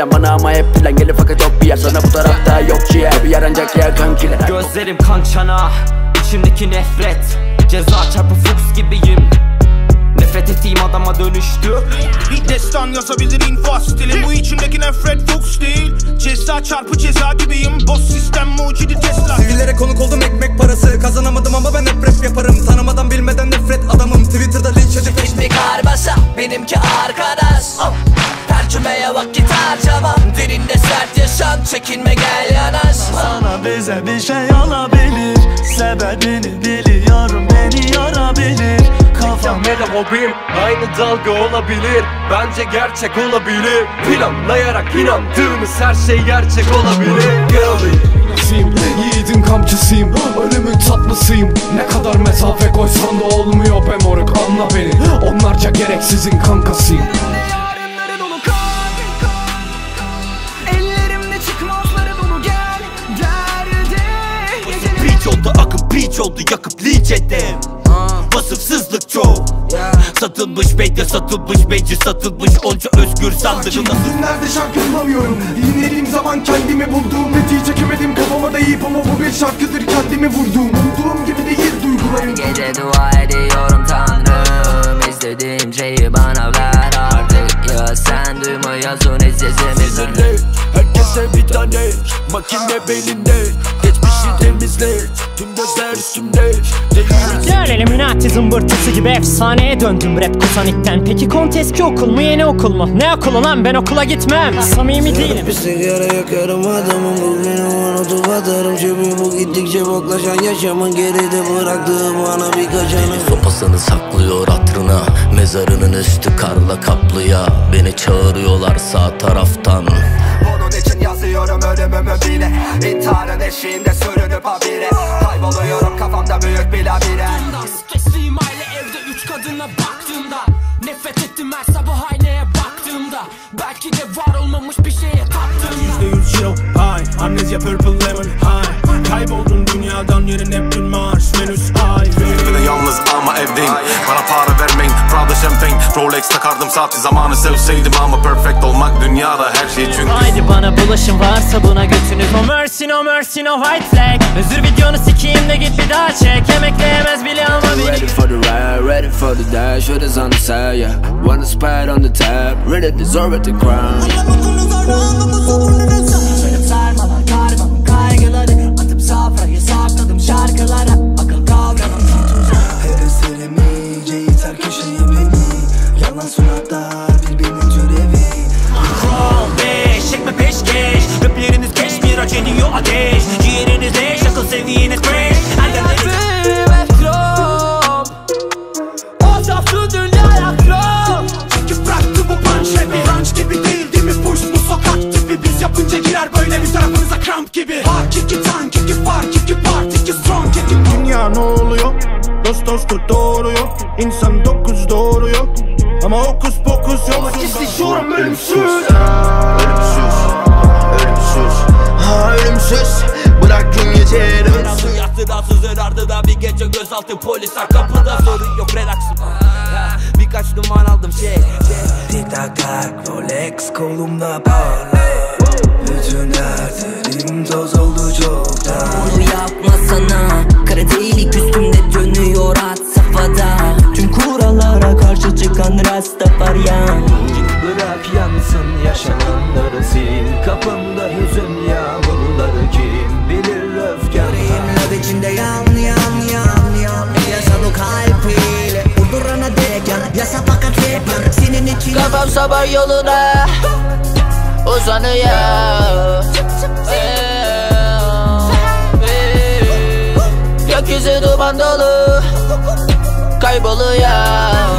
plan bana ama hep plan Gelir fakat yok bir yer. Sana bu tarafta yok ciğer. Bir yer ancak yer kankiler Gözlerim kan çana içimdeki nefret. Ceza çarpı Fuchs gibiyim. Nefret ettiğim adama dönüştü. Bir destan yazabilir infaz stilim Bu içimdeki nefret Fuchs değil. Ceza çarpı ceza gibiyim. Boss sistem mucidi Tesla. Sivillere konuk oldum ekmek parası. Kazanamadım ama ben Tercümeye vakit harcamam. Dilinde sert yaşam çekinme gel yanaş. Sana bize bir şey olabilir Sebebini biliyorum beni yorabilir Kafam ve de hobim Aynı dalga olabilir. Bence gerçek olabilir. Planlayarak inandığımız her şey gerçek olabilir. Sim, yiğidin kamçısıyım? Ölümün tatlısıyım. Ne kadar mesafe koysan da olmuyor be moruk. Anla beni. Onlarca gereksizin kankasıyım beach oldu yakıp linç ettim. Vasıfsızlık çoğu Satılmış medya satılmış meclis satılmış onca özgür sandığına Nerede şarkı bulamıyorum Dinlediğim zaman kendimi buldum. Betiği çekemedim kafama da yiyip ama bu bir şarkıdır. Kendimi vurdum. Umduğum gibi değil duygularım. Gece dua ediyorum tanrım. İstediğim şeyi bana ver artık. Ya sen duymuyorsun hiç sesimizi Herkese bir tane Makine belinde. Geçmişi temizle Tüm gözler üstümde. Değil Gel Illuminati zımbırtısı gibi efsaneye döndüm rap kusanikten. Peki kont eski okul mu yeni okul mu? Ne okulu lan? Ben okula gitmem. Samimi değilim. Bir sigara yakarım adamım. Bugün unutup atarım. Cebim bu gittikçe boklaşan yaşamın Geride bıraktığım ana birkaç anı Sopasını saklıyor hatırına. Mezarının üstü karla kaplı ya Beni çağırıyorlar sağ taraftan. Bunun için yazıyorum ölümümü bile İntiharın eşiğinde sürünüp habire. Kayboluyorum kafamda büyük bir labirent Kestiğim aile evde üç kadına baktığımda. Nefret ettim her sabah aynaya baktığımda. Belki de var olmamış bir şeye taktığımda. Yüzde yüz Giro high Amnezya purple lemon high. Kayboldum dünyadan yerin Neptün Mars Venüs ay Beni yalnız ama evdeyim. Bana para vermeyin Prada champagne. Rolex takardım saati zamanı sevseydim Ama perfect olmak dünyada her şey çünkü. Haydi bana bulaşın varsa buna götünüz No mercy no mercy no white flag. Özür videonu sikeyim de git bir daha çek. Emekleyemez bile ama beni. Ready for the ride, ready for the dash, what is on the side, yeah. Wanna spot on the tab, ready deserve it the crown O saflı dünyaya krom Çünkü bıraktı bu punch rapi Ranch gibi değil değil mi? Push bu sokak tipi. Biz yapınca girer böyle bir tarafınıza kramp gibi. Fark iki tank iki fark iki part iki strong iki Dünya ne oluyor? Dost dostu doğuruyor. İnsan dokuz doğuruyor. Ama okus pokus yok. İstişiyorum ölümsüz Ölümsüz Ölümsüz. Ha ölümsüz. Bırak gün gece yarım. Yansın yattı rahatsızın ardından bir gece gözaltı polisler kapıda sorun yok relaxım Ha, Birkaç duman aldım şey, şey. Tik tak tak Rolex kolumda parlar Bütün dertlerim toz oldu çoktan. Bunu yapmasana Kredilik üstümde dönüyor at safhada. Tüm kurallara karşı çıkan Rastafaryan Bırak yansın yaşananları sil Kapımda hüzün yağmurları. Kim bilir öfken Yüreğimle içinde yan yan yan Kafam sabah yoluna. Uzanıyor. Gökyüzü duman dolu. Kayboluyor